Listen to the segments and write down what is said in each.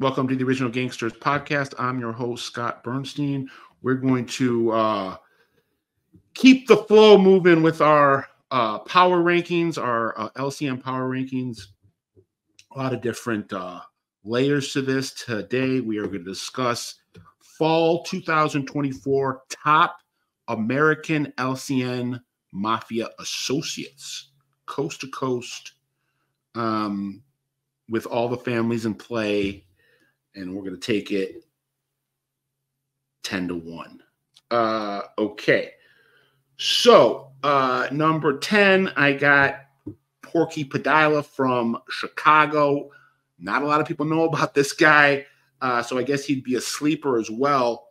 Welcome to the Original Gangsters podcast. I'm your host, Scott Burnstein. We're going to uh, keep the flow moving with our uh, power rankings, our uh, LCN power rankings. A lot of different uh, layers to this. Today, we are going to discuss fall 2024 top American LCN Mafia associates, coast to coast, um, with all the families in play. And we're going to take it 10 to 1. Uh, okay. So, uh, number 10, I got Porky Padilla from Chicago. Not a lot of people know about this guy. Uh, so I guess he'd be a sleeper as well.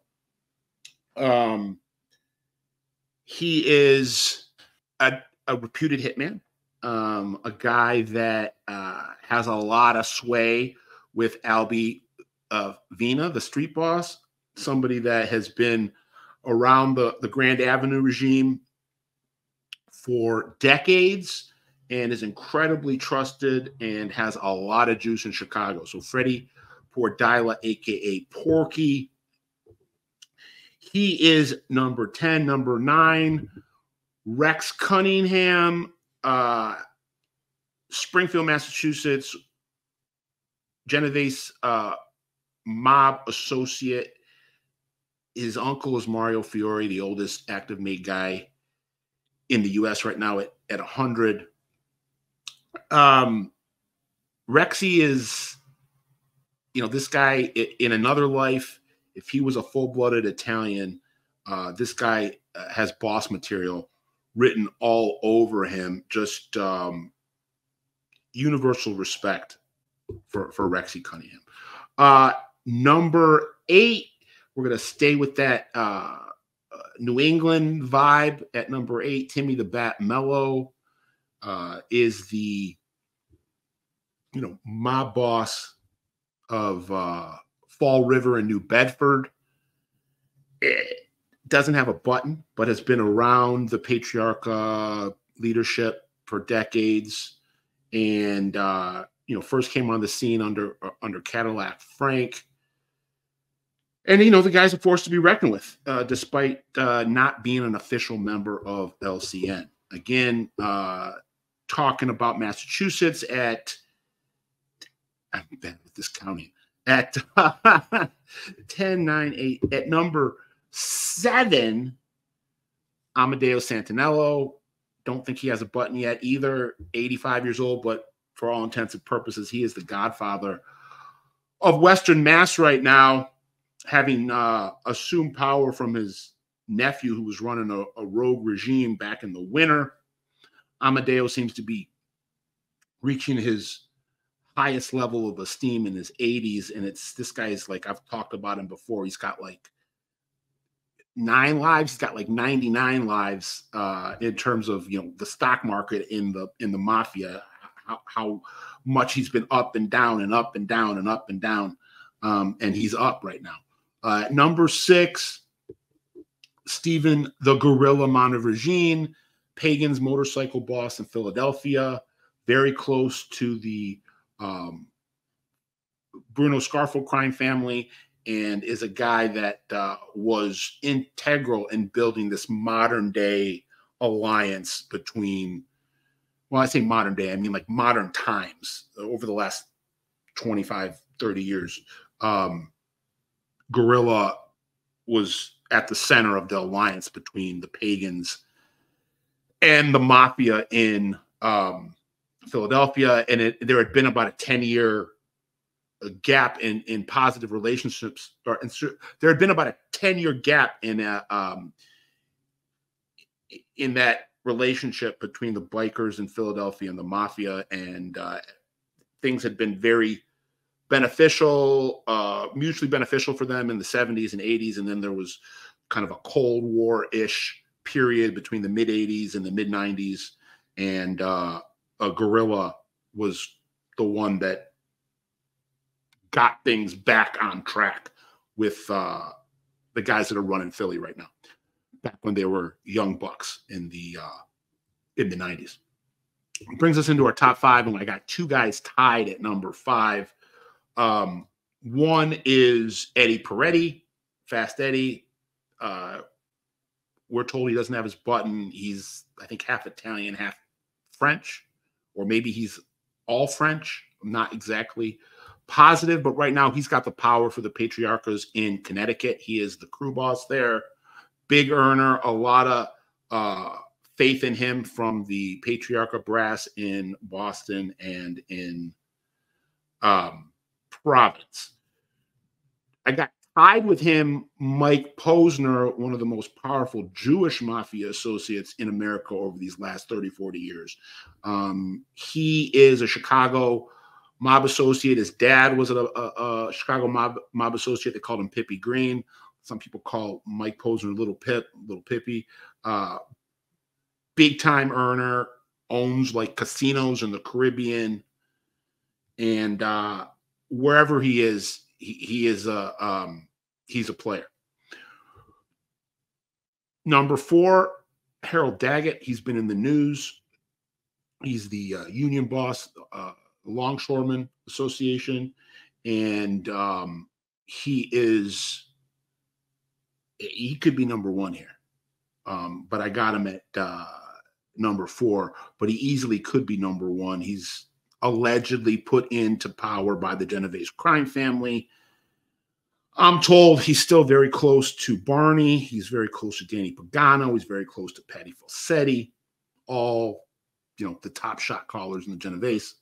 Um, he is a, a reputed hitman, um, a guy that uh, has a lot of sway with Albie uh, Vena, the street boss, somebody that has been around the, the Grand Avenue regime for decades and is incredibly trusted and has a lot of juice in Chicago. So Freddie Padilla, aka Porky, he is number 10. Number nine, Rex Cunningham, uh, Springfield, Massachusetts, Genovese uh, mob associate. His uncle is Mario Fiore, the oldest active made guy in the US right now at, at 100. Um, Rexy is, you know, this guy in another life if he was a full-blooded Italian, uh, this guy uh, has boss material written all over him. Just um, universal respect for for Rexy Cunningham. Uh, number eight, we're gonna stay with that uh, uh New England vibe at number eight. Timmy the Bat Mello uh, is the you know my boss of uh, Fall River in New Bedford. It doesn't have a button, but has been around the Patriarca leadership for decades, and uh, you know first came on the scene under uh, under Cadillac Frank. And you know the guy's a force to be reckoned with, uh, despite uh, not being an official member of LCN. Again, uh, talking about Massachusetts at I'm bad with this counting at 10, 9, 8. At number seven, Amedeo Santaniello. Don't think he has a button yet either. 85 years old, but for all intents and purposes, he is the godfather of Western Mass right now, having uh, assumed power from his nephew who was running a, a rogue regime back in the winter. Amedeo seems to be reaching his highest level of esteem in his 80s. And it's this guy is like, I've talked about him before. He's got like nine lives. He's got like 99 lives uh, in terms of, you know, the stock market in the, in the mafia, how, how much he's been up and down and up and down and up and down. Um, and he's up right now. Uh, number six, Stephen the Gorilla Mondevergine, Pagan's motorcycle boss in Philadelphia, very close to the um, Bruno Scarfo crime family and is a guy that uh, was integral in building this modern day alliance between well i say modern day i mean like modern times over the last 25 30 years. Um gorilla was at the center of the alliance between the pagans and the mafia in um Philadelphia, and it, there had been about a 10 year uh, gap in, in positive relationships. Or in, there had been about a 10 year gap in, a, uh, um, in that relationship between the bikers in Philadelphia and the mafia. And uh, things had been very beneficial, uh, mutually beneficial for them in the 70s and 80s. And then there was kind of a Cold War ish period between the mid 80s and the mid 90s. And uh, a gorilla was the one that got things back on track with uh, the guys that are running Philly right now. Back when they were young bucks in the uh, in the nineties. Brings us into our top five, and I got two guys tied at number five. Um, one is Eddie Peretti, Fast Eddie. Uh, we're told he doesn't have his button. He's, I think, half Italian, half French, or maybe he's all French. I'm not exactly positive, but right now he's got the power for the Patriarcas in Connecticut. He is the crew boss there. Big earner, a lot of uh, faith in him from the Patriarca brass in Boston and in um, Providence. I got tied with him Mike Posner, one of the most powerful Jewish mafia associates in America over these last 30, 40 years. Um, he is a Chicago mob associate. His dad was a, a, a Chicago mob, mob associate. They called him Pippi Green. Some people call Mike Posner Little Pip, Little Pippi. Uh, big time earner, owns like casinos in the Caribbean. And uh, wherever he is, he, he is a um, he's a player. Number four, Harold Daggett. He's been in the news. He's the uh, union boss, uh, Longshoremen Association, and um, he is he could be number one here. Um, but I got him at uh, number four. But he easily could be number one. He's allegedly put into power by the Genovese crime family. I'm told he's still very close to Barney. He's very close to Danny Pagano. He's very close to Patty Falcetti, all you know, the top shot callers in the Genovese.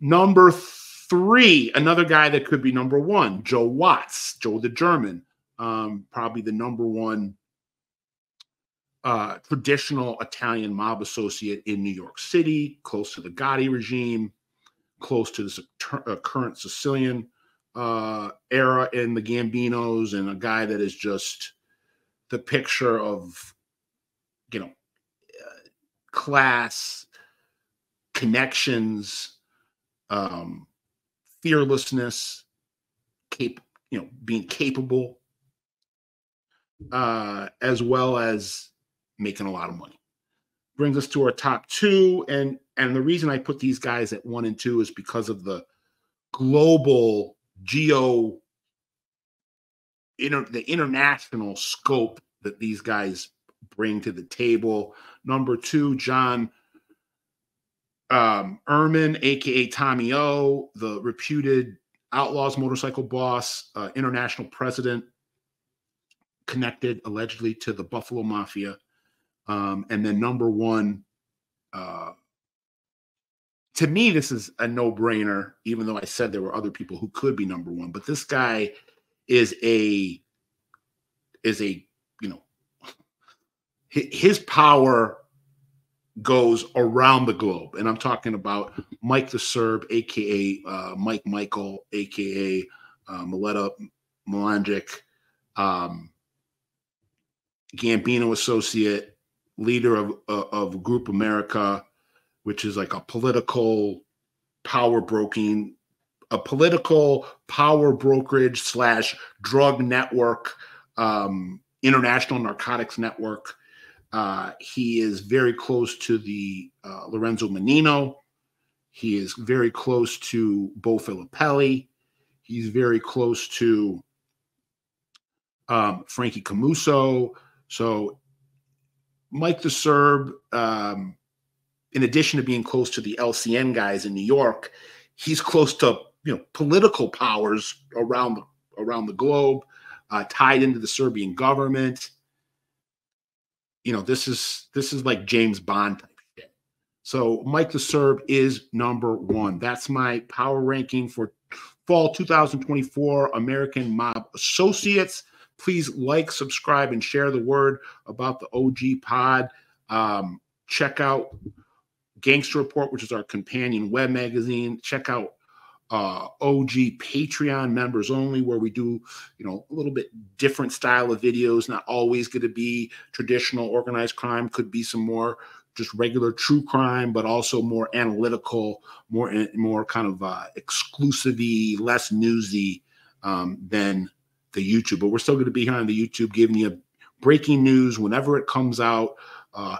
Number three, another guy that could be number one, Joe Watts, Joe the German, um, probably the number one uh, traditional Italian mob associate in New York City, close to the Gotti regime, close to the uh, current Sicilian uh, era in the Gambinos, and a guy that is just the picture of, you know, uh, class, connections, um, fearlessness, cap- you know, being capable, uh, as well as making a lot of money. Brings us to our top two, and and the reason I put these guys at one and two is because of the global geo, inter, the international scope that these guys bring to the table. Number two, John um, Ehrman, aka Tommy O, the reputed Outlaws motorcycle boss, uh, international president, connected allegedly to the Buffalo Mafia. Um, and then number one, uh, to me, this is a no brainer, even though I said there were other people who could be number one. But this guy is a, is a, you know, his power goes around the globe. And I'm talking about Mike the Serb, aka uh, Mike Michael, aka uh, Mileta um, Gambino associate, leader of of Group America, which is like a political power broking, a political power brokerage slash drug network, um, international narcotics network. Uh, he is very close to the uh, Lorenzo Mannino. He is very close to Bo Filippelli. He's very close to um, Frankie Camuso. So Mike the Serb, um, in addition to being close to the LCN guys in New York, he's close to you know political powers around the around the globe, uh, tied into the Serbian government. You know, this is this is like James Bond type shit. So Mike the Serb is number one. That's my power ranking for fall 2024 American Mob Associates. Please like, subscribe, and share the word about the OG pod. Um, check out Gangster Report, which is our companion web magazine. Check out uh, OG Patreon members only, where we do, you know, a little bit different style of videos. Not always going to be traditional organized crime. Could be some more just regular true crime, but also more analytical, more more kind of uh, exclusively, less newsy um, than the YouTube, but we're still going to be here on the YouTube giving you breaking news whenever it comes out, uh,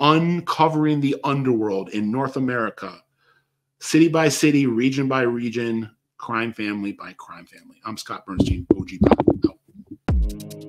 uncovering the underworld in North America, city by city, region by region, Crime Family by Crime Family. I'm Scott Burnstein, OG Pop. Out.